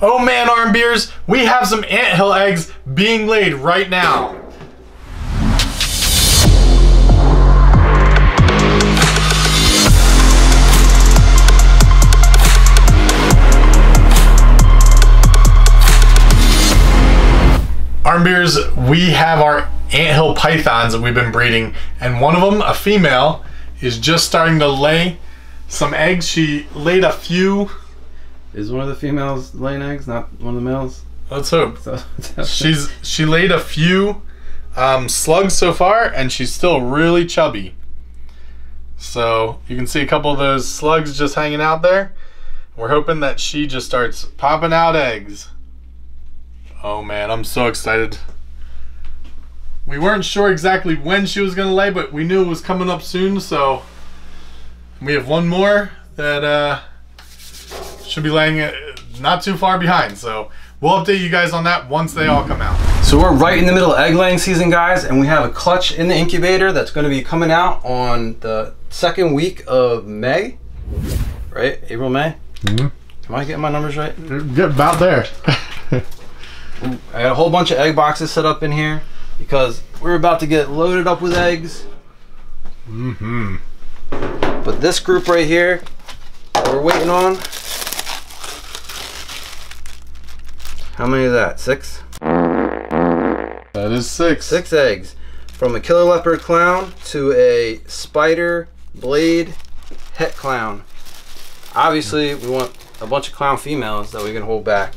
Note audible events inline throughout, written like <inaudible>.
Oh man, arm beers, we have some anthill eggs being laid right now. Arm beers, we have our anthill pythons that we've been breeding, and one of them, a female, is just starting to lay some eggs. She laid a few. Is one of the females laying eggs, not one of the males? Let's hope. So, <laughs> She's she laid a few um, slugs so far, and she's still really chubby. So you can see a couple of those slugs just hanging out there. We're hoping that she just starts popping out eggs. Oh man, I'm so excited. We weren't sure exactly when she was gonna lay, but we knew it was coming up soon. So we have one more that uh, should be laying not too far behind. So we'll update you guys on that once they all come out. So we're right in the middle of egg laying season, guys, and we have a clutch in the incubator that's going to be coming out on the second week of May, right? April, May. Mhm. Am I getting my numbers right? Get about there. <laughs> I got a whole bunch of egg boxes set up in here because we're about to get loaded up with eggs. mm-hmm. But this group right here, we're waiting on. How many is that? Six? That is six. Six eggs. From a killer leopard clown to a spider blade het clown. Obviously, we want a bunch of clown females that we can hold back.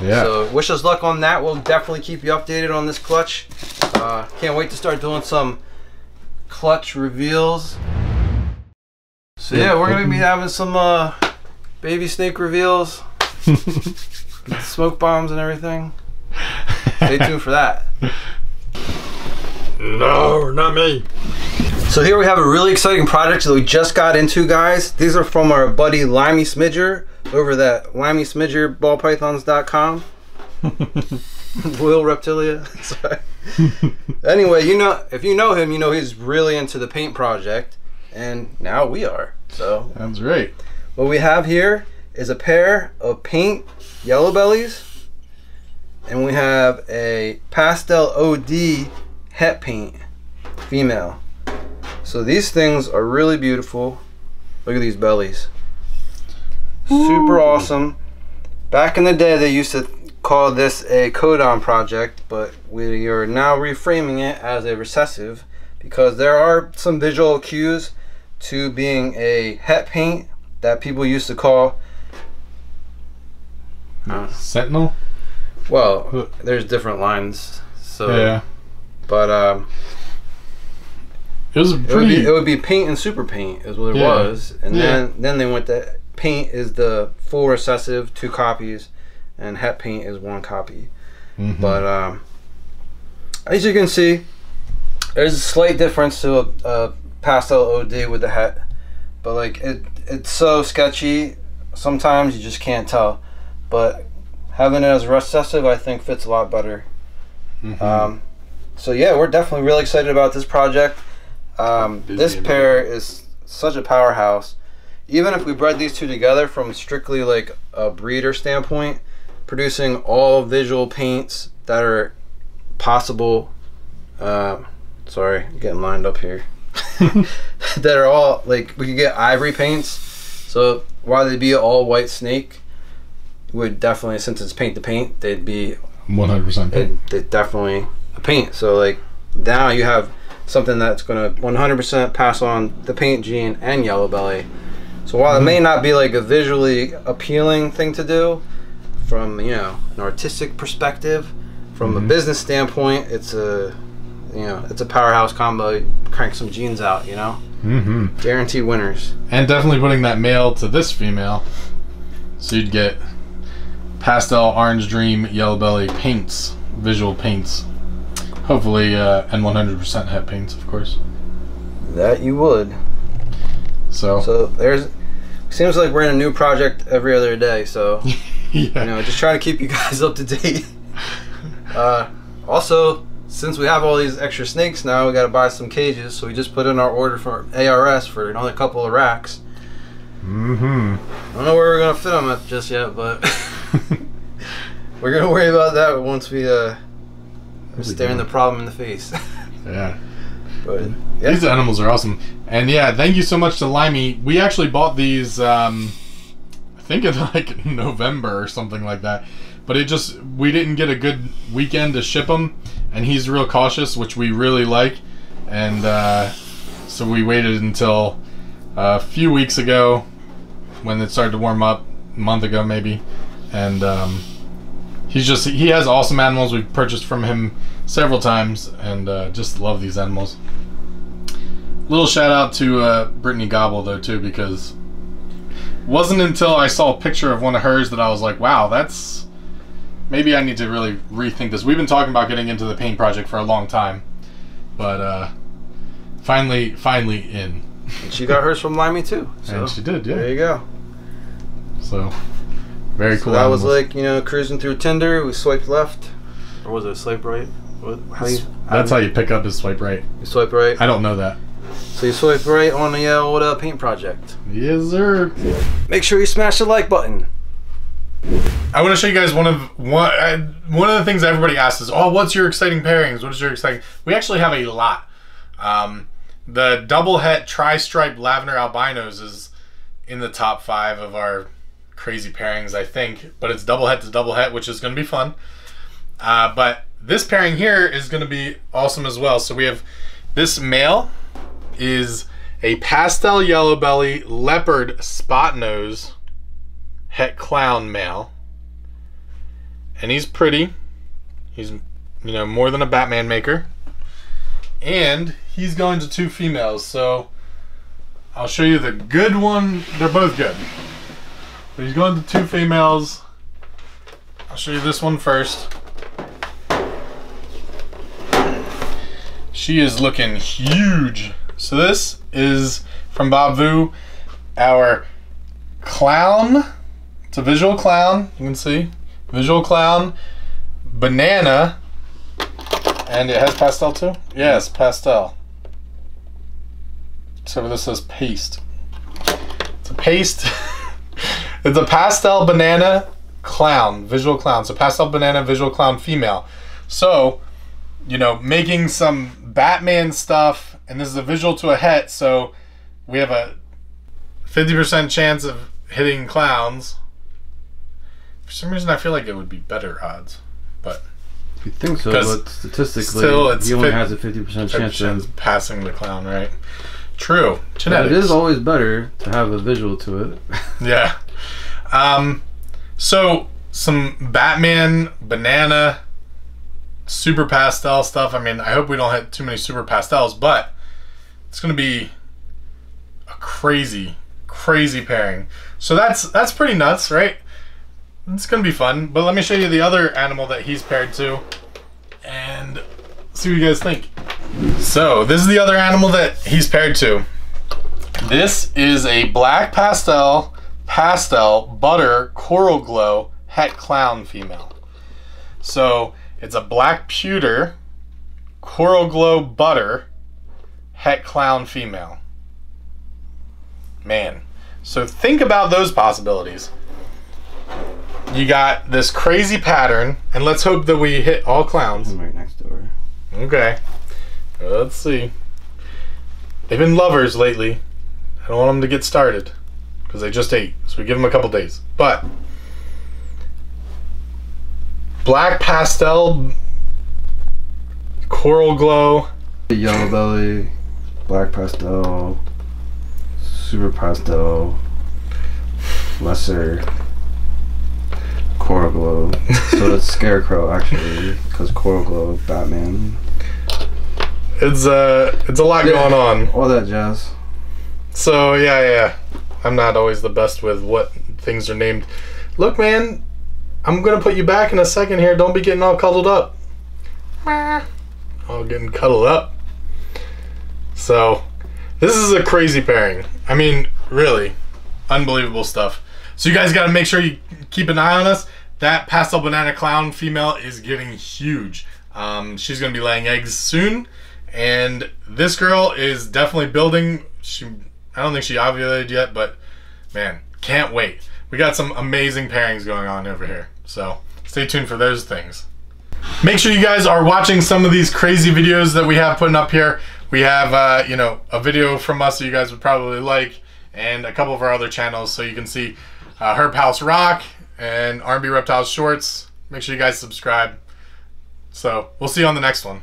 Yeah. So wish us luck on that. We'll definitely keep you updated on this clutch. Uh, can't wait to start doing some clutch reveals. So yeah, we're gonna be having some uh, baby snake reveals, <laughs> smoke bombs and everything. Stay tuned for that. <laughs> no, not me. So here we have a really exciting project that we just got into, guys. These are from our buddy Limey Smidger over at limeysmidgerballpythons.com. <laughs> Will Reptilia. <laughs> Sorry. anyway, you know, if you know him, you know he's really into the paint project, and now we are. So That's right. what we have here is a pair of paint yellow bellies, and we have a pastel OD het paint female. So these things are really beautiful. Look at these bellies. Super awesome. Back in the day, they used to call this a codom project, but we are now reframing it as a recessive because there are some visual cues to being a het paint that people used to call Sentinel. well there's different lines so yeah. but um It was it would, pretty. be, it would be paint and super paint is what it Yeah. was and Yeah. then then they went to paint is the full recessive two copies and het paint is one copy Mhm. but um as you can see there's a slight difference to a, a pastel od with the het but like it it's so sketchy sometimes you just can't tell but having it as recessive i think fits a lot better Mhm. um, so yeah, we're definitely really excited about this project. Um, this pair is such a powerhouse. Even if we bred these two together from strictly like a breeder standpoint, producing all visual paints that are possible. Uh, sorry, getting lined up here. <laughs> <laughs> that are all like we could get ivory paints. So while they'd be all white snake, would definitely since it's paint to paint, they'd be 100%. it, it definitely a paint. So like now you have something that's gonna 100% pass on the paint gene and yellow belly. So while it may not be like a visually appealing thing to do, from you know an artistic perspective, from a Mhm. business standpoint, it's a you know it's a powerhouse combo. Crank some genes out, you know, Mm -hmm. guaranteed winners. And definitely putting that male to this female. So you'd get pastel, orange dream, yellow belly paints, visual paints. Hopefully, uh, and 100% het paints, of course. That you would. So, So there's. Seems like we're in a new project every other day. So yeah. <laughs> you know, just trying to keep you guys up to date. <laughs> Uh, also, since we have all these extra snakes now, we got to buy some cages. So we just put in our order for ARS for another couple of racks. Mm-hmm. I don't know where we're gonna fit them at just yet, but <laughs> We're gonna worry about that once we uh we staring the problem in the face. <laughs> Yeah. but yeah, These animals are awesome. And yeah, thank you so much to Limey. We actually bought these, um, I think in <laughs> like November or something like that. But it just, we didn't get a good weekend to ship them. And he's real cautious, which we really like. And uh, so we waited until a few weeks ago when it started to warm up, a month ago maybe. And um, he's just, he has awesome animals. We've purchased from him several times and uh, just love these animals. Little shout out to uh, Brittany Gobble though too because wasn't until I saw a picture of one of hers that I was like, wow, that's maybe I need to really rethink this. We've been talking about getting into the paint project for a long time, but uh, finally, finally in. and she got hers from Limey too. So and she did, yeah. there you go. So very So cool. that was like you know cruising through Tinder. We swiped left, or was it swipe right? What, how you, that's how you pick up his swipe right. you swipe right. I don't know that. So you swipe right on the uh, old uh, paint project. Yes, sir. Make sure you smash the like button. I want to show you guys one of one uh, one of the things everybody asks is, "Oh, what's your exciting pairings? What is your exciting?" We actually have a lot. Um, the double het tri-stripe lavender albinos is in the top five of our crazy pairings, I think. But it's double het to double head, which is going to be fun. Uh, but this pairing here is going to be awesome as well. So we have this male is a pastel yellow belly leopard spot nose het clown male. And he's pretty. He's, you know, more than a Batman maker. And he's going to two females, so I'll show you the good one. They're both good. But he's going to two females. I'll show you this one first. She is looking huge. So this is from Bob Vu, our clown. It's a visual clown. You can see visual clown, banana, and it has pastel too. Yes, pastel. So this says paste. It's a paste. <laughs> it's a pastel banana clown, visual clown. So pastel banana visual clown female. So, you know, making some Batman stuff, and this is a visual to a het. So we have a 50% chance of hitting clowns. For some reason, I feel like it would be better odds, but You think so, but statistically, still it's he only has a 50% chance of. passing the clown, right? True. But it is always better to have a visual to it. Yeah. <laughs> Um, so some Batman banana super pastel stuff. I mean, I hope we don't hit too many super pastels, but it's gonna be a crazy, crazy pairing. So that's that's pretty nuts, right? It's gonna be fun. But let me show you the other animal that he's paired to, and see what you guys think. So this is the other animal that he's paired to. This is a black pastel, pastel, butter, coral glow, het clown female. So it's a black pewter, coral glow butter, het clown female. Man. So think about those possibilities. You got this crazy pattern, and let's hope that we hit all clowns. I'm right next her. Okay. Let's see. They've been lovers lately. I don't want them to get started because they just ate, so we give them a couple days. But black pastel, coral glow. Yellow belly, black pastel, super pastel, lesser, coral glow. <laughs> so it's scarecrow actually, because coral glow, Batman, It's uh, it's a lot going on. all that jazz. So yeah, yeah. I'm not always the best with what things are named. Look, man, I'm gonna put you back in a second here. Don't be getting all cuddled up. All getting cuddled up. So, this is a crazy pairing. I mean, really, unbelievable stuff. So you guys got to make sure you keep an eye on us. That pastel banana clown female is getting huge. Um, she's gonna be laying eggs soon, and this girl is definitely building. She, I don't think she ovulated yet, but man, can't wait. We got some amazing pairings going on over here. So stay tuned for those things. Make sure you guys are watching some of these crazy videos that we have putting up here. We have, uh, you know, a video from us that you guys would probably like, and a couple of our other channels, so you can see uh, Herp House Rock and R&B Reptiles Shorts. Make sure you guys subscribe. So we'll see you on the next one.